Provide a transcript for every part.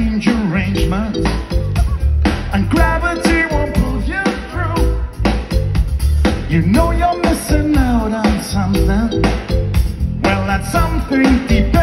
strange arrangements. And gravity won't pull you through. You know you're missing out on something. Well, that's something deep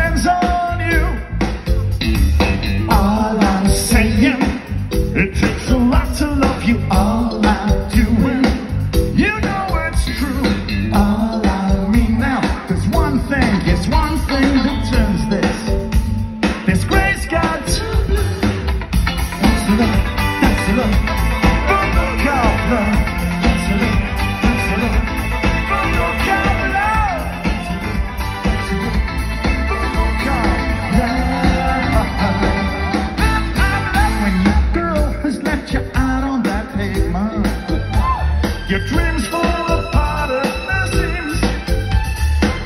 your dreams fall apart at the seams.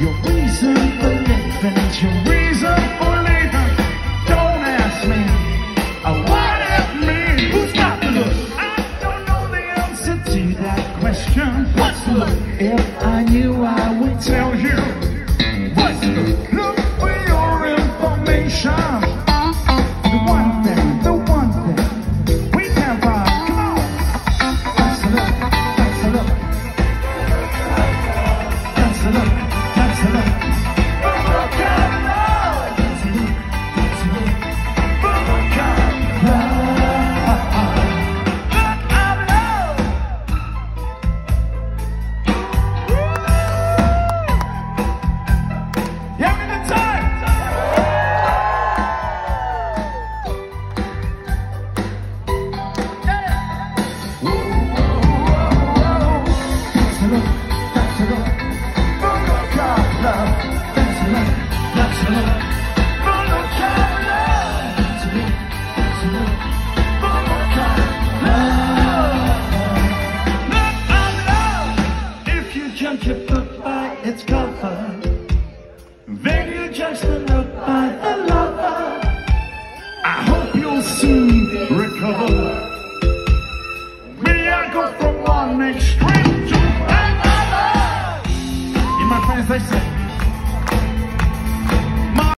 Your reason for living, your reason for leaving. Don't ask me, uh, what it means. Who's got the look? I don't know the answer to that question. What's the look? If I knew, I would tell you. by its cover. Then you're just a note by the lover. I hope you'll soon recover. We are go from one extreme to another. In my friends, they say.